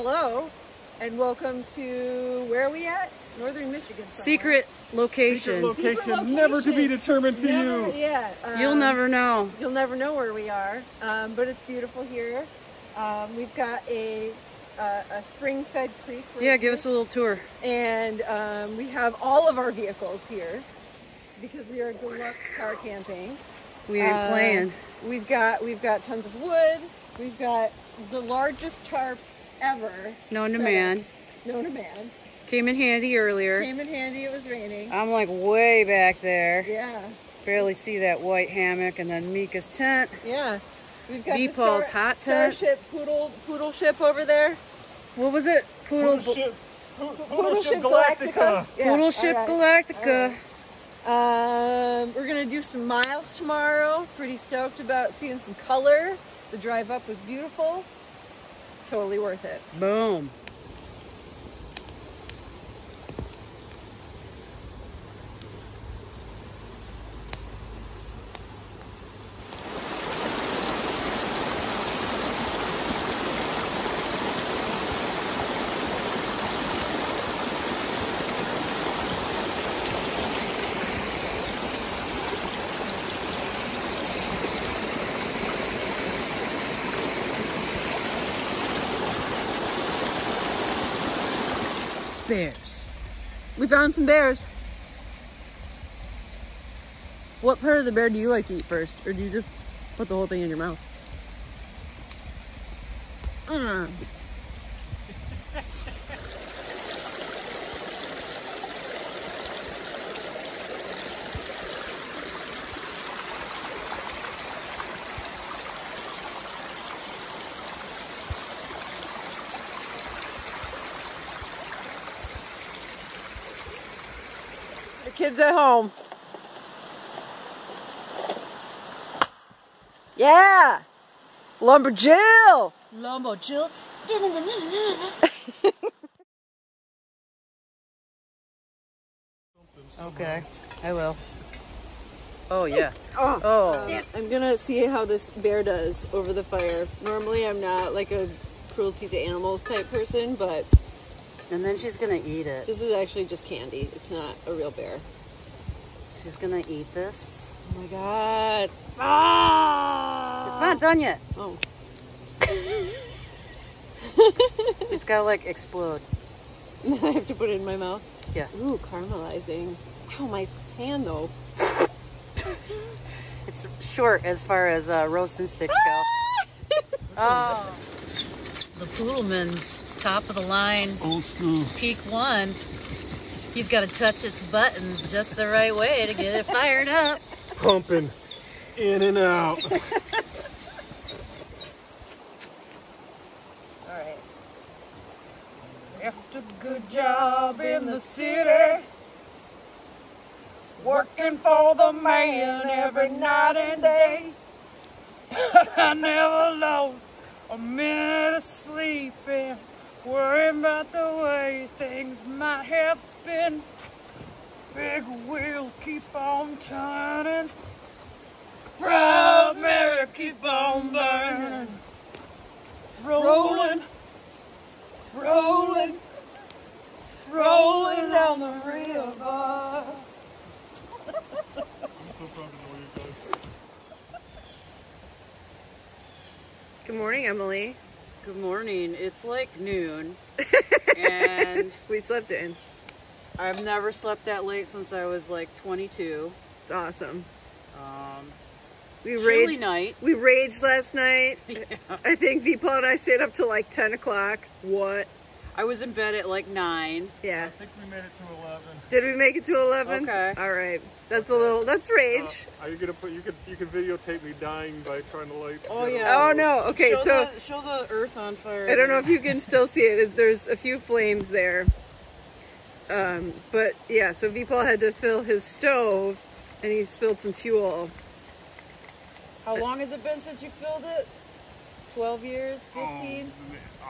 Hello, and welcome to where are we at? Northern Michigan. somewhere. Secret location. Secret location, Secret never to be determined to Never- you. Yeah. You'll um, never know. You'll never know where we are, um, but it's beautiful here. Um, we've got a uh, a spring-fed creek. right Yeah, give here. us a little tour. And um, we have all of our vehicles here because we are deluxe car camping. We ain't Uh, playing. We've got we've got tons of wood. We've got the largest tarp ever Known to set man. known to man. Came in handy earlier. Came in handy. It was raining. I'm like way back there. Yeah, Barely see that white hammock and then Mika's tent. yeah. We've got the V-Paul's hot tent. Starship poodle poodle ship over there. What was it? Poodle, Poodle ship, Poodle Poodle ship Galactica. Yeah, Poodle Ship right. Galactica. Um, we're gonna do some miles tomorrow. Pretty stoked about seeing some color. The drive up was beautiful. Totally worth it. Boom. Bears. We found some bears. What part of the bear do you like to eat first? Or do you just put the whole thing in your mouth? Mm. Kids at home. Yeah! Lumberjill! Lumber Jill. okay, I will. Oh yeah. Oh. Oh. I'm gonna see how this bear does over the fire. Normally, I'm not like a cruelty to animals type person, but And then she's gonna eat it. this is actually just candy. It's not a real bear. She's gonna eat this. Oh my god. Ah! It's not done yet. Oh. It's gotta like explode. Then I have to put it in my mouth. Yeah. Ooh, caramelizing. Ow, my hand though. It's short as far as uh, roast and sticks go. Oh. The Poodleman's top of the line, Old school. peak one. He's got to touch its buttons just the right way to get it fired up. Pumping in and out. Alright. Left a good job in the city, working for the man every night and day. I never lost a minute of sleep and worrying about the way things might have been. Big wheel keep on turning, proud Mary keep on burning, rolling rolling, rolling down the river. Good morning, Emily. Good morning. It's like noon, and We slept in. I've never slept that late since I was like 22. It's awesome. Um, We raged. night. We raged last night. Yeah. I think Vipal and I stayed up till like 10 o'clock. What? I was in bed at like nine. Yeah. I think we made it to 11. Did we make it to 11? Okay. All right. That's a little, that's rage. Uh, are you gonna put? You could you could videotape me dying by trying to light. Oh, yeah. oh no. Okay, show so the, show the earth on fire. I don't know if you can still see it. There's a few flames there. Um, but yeah, so Vipal had to fill his stove and he spilled some fuel. How long has it been since you filled it? 12 years? Oh, 15?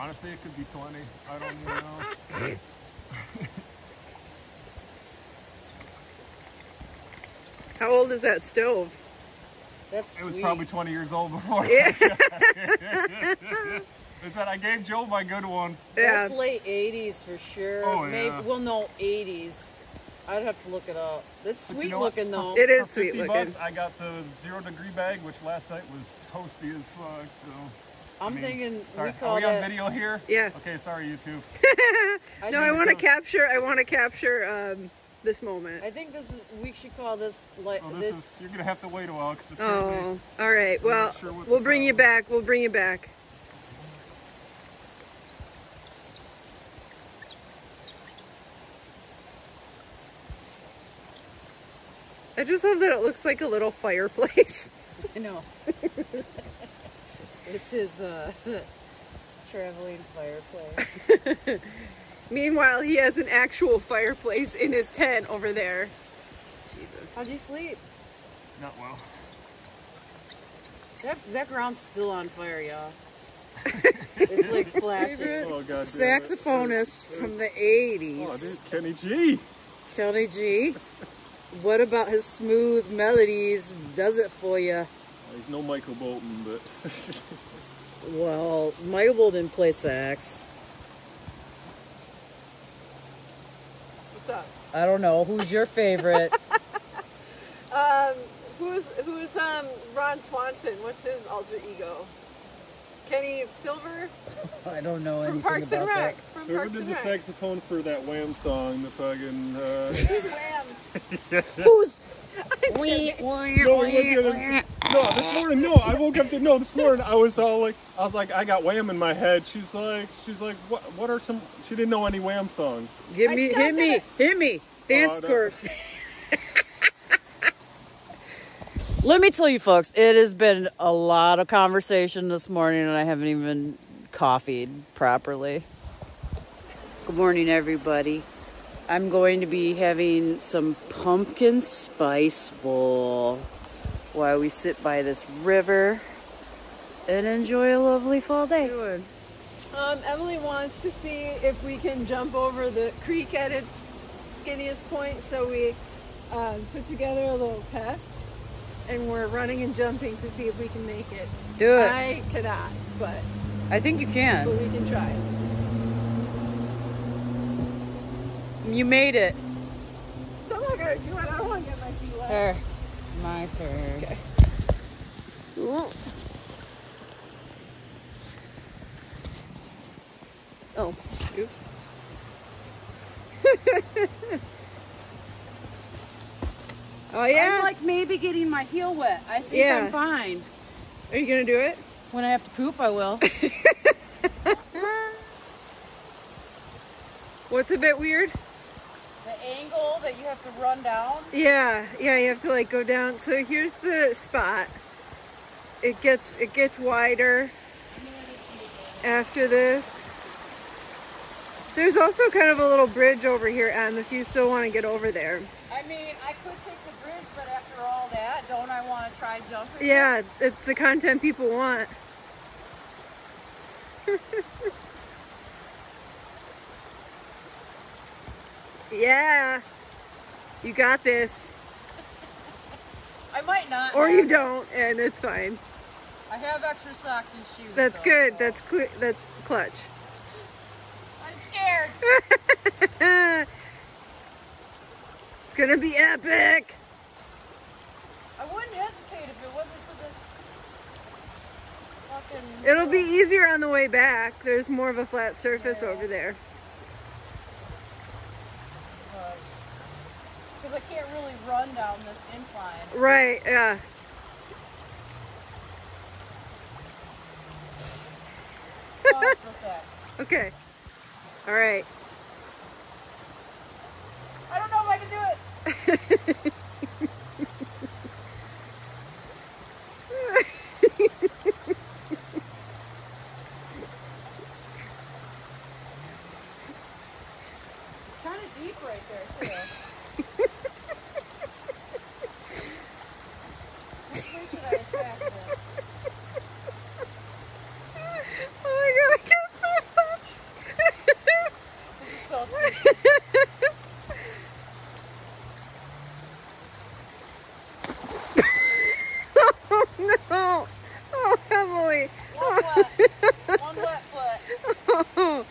honestly, it could be 20. I don't even know. How old is that stove? That's It was sweet. probably 20 years old before. Yeah. Is that I gave Joe my good one. Yeah. That's late 80s for sure. Oh, Maybe, yeah. well, no, 80s. I'd have to look it up. That's But you sweet know looking though. It is For sweet 50 looking. bucks, I got the zero degree bag, which last night was toasty as fuck. So I'm I mean, thinking sorry, we are we on that. video here? Yeah. Okay, sorry YouTube. I No, I want to capture. I want to capture um, this moment. I think this is. We should call this like Well, this, this. is you're gonna have to wait a while because apparently Oh, all right. Well, sure we'll bring you problem- back. We'll bring you back. I just love that it looks like a little fireplace. I know. It's his uh, traveling fireplace. Meanwhile, he has an actual fireplace in his tent over there. Jesus. How'd you sleep? not well. That that ground's still on fire, y'all. it's like flashing. Oh god. damn it. Saxophonist from the 80s. Oh, 80s, dude, Kenny G. Kelly G. What about his smooth melodies does it for you? He's no Michael Bolton, but Well, Michael Bolton didn't play sax. What's up? I don't know. Who's your favorite? Um, who's who's um Ron Swanson? What's his alter ego? Kenny Silver I don't know from anything Parks and about Rec. that. From whoever Parks did and the Rec. saxophone for that Wham song, the fucking. Uh, Wham. Who's? We? No, look at it. No, this morning, no, I woke up. To, no, this morning I was all like, I was like, I got Wham in my head. She's like, she's like, what? What are some? She didn't know any Wham songs. Give me, hit me, did hit me. Dance oh, no. court. Let me tell you, folks, it has been a lot of conversation this morning, and I haven't even coffeed properly. Good morning, everybody. I'm going to be having some pumpkin spice bowl while we sit by this river and enjoy a lovely fall day. Um, Emily wants to see if we can jump over the creek at its skinniest point, so we um, put together a little test, and we're running and jumping to see if we can make it. Do it. I cannot, but I think you can. but we can try. You made it. Still not gonna do it. I don't want to get my feet wet. There. My turn. Okay. Oh, oops. oh yeah. I'm like maybe getting my heel wet. I think Yeah. I'm fine. Are you gonna do it? When I have to poop, I will. What's a bit weird? That you have to run down. Yeah, yeah, you have to like go down. So here's the spot. It gets it gets wider after this. There's also kind of a little bridge over here, Em, if you still want to get over there. I mean, I could take the bridge, but after all that, don't I want to try jumping? Yeah, it's the content people want. yeah, you got this. I might not. Or you don't, and it's fine. I have extra socks and shoes. That's good. so- That's cl- that's clutch. I'm scared. it's gonna be epic. I wouldn't hesitate if it wasn't for this fucking. It'll be easier on the way back. There's more of a flat surface Yeah. over there. I can't really run down this incline. Right, yeah. Pause for a sec. Okay. All right. I don't know if I can do it. no. Oh, Emily. One foot. oh.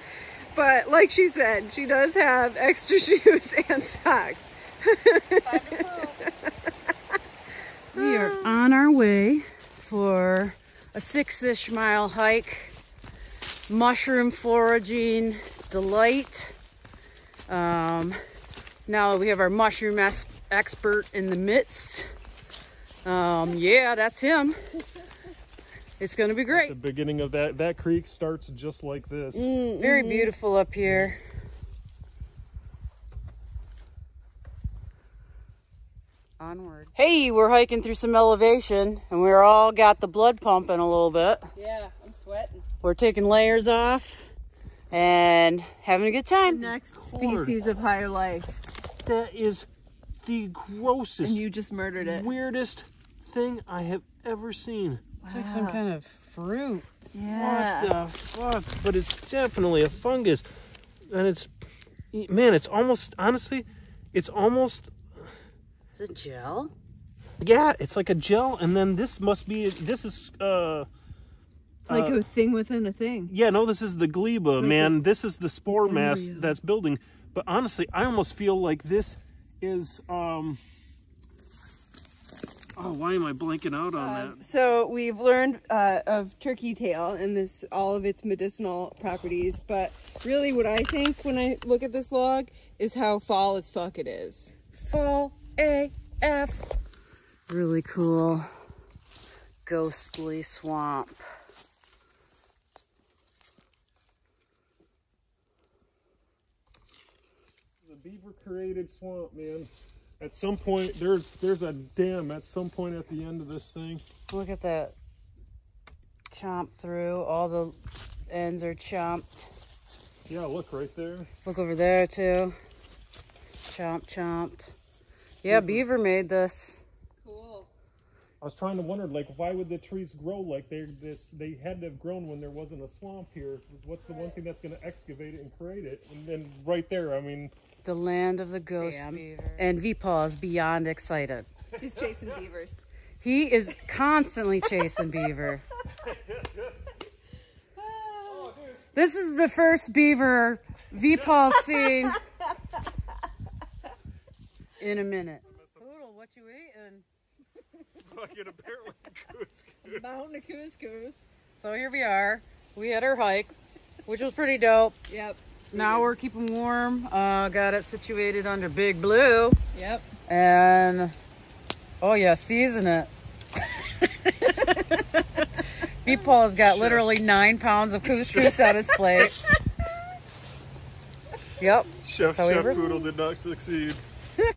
But like she said, she does have extra shoes and socks. we are on our way for a six-ish mile hike mushroom foraging delight um, now we have our mushroom expert in the midst. Um, yeah, that's him. It's gonna be great. The beginning of that that creek starts just like this. Mm, very beautiful up here. Onward. Hey, we're hiking through some elevation and we're all got the blood pumping a little bit. Yeah, I'm sweating. We're taking layers off and having a good time. Next species of higher life. That is the grossest, And you just murdered it. weirdest thing I have ever seen. It's like some kind of fruit. Yeah. What the fuck? But it's definitely a fungus. And it's, man, it's almost, honestly, it's almost, Is it gel? yeah, it's like a gel. And then this must be, this is, uh, It's like a thing within a thing. yeah, no, this is the gleba, man. this is the spore mass that's building. But honestly, I almost feel like this is, um, oh, why am I blanking out on that? So we've learned uh, of turkey tail and this all of its medicinal properties, but really what I think when I look at this log is how fall as fuck it is. Fall AF. Really cool. Ghostly swamp. The beaver created swamp, man. At some point, there's there's a dam at some point at the end of this thing. Look at that. Chomp through. All the ends are chomped. Yeah, look right there. Look over there too. Chomp chomped. Yeah, beaver made this. Cool. I was trying to wonder, like, why would the trees grow like they this? They had to have grown when there wasn't a swamp here. What's the one thing that's going to excavate it and create it? And then right there, I mean, The land of the ghost beaver. And Vpaw is beyond excited. He's chasing beavers. He is constantly chasing beaver. This is the first beaver Vpaw's seen in a minute. Poodle, what you eating? Fucking apparently couscous. Mountain of couscous. So here we are. We had our hike, which was pretty dope. Yep. Now we're keeping warm. Uh, got it situated under Big Blue. Yep. And oh yeah, season it. Beepaw's got literally nine pounds of couscous on his plate. Yep. Chef Chef Poodle did not succeed.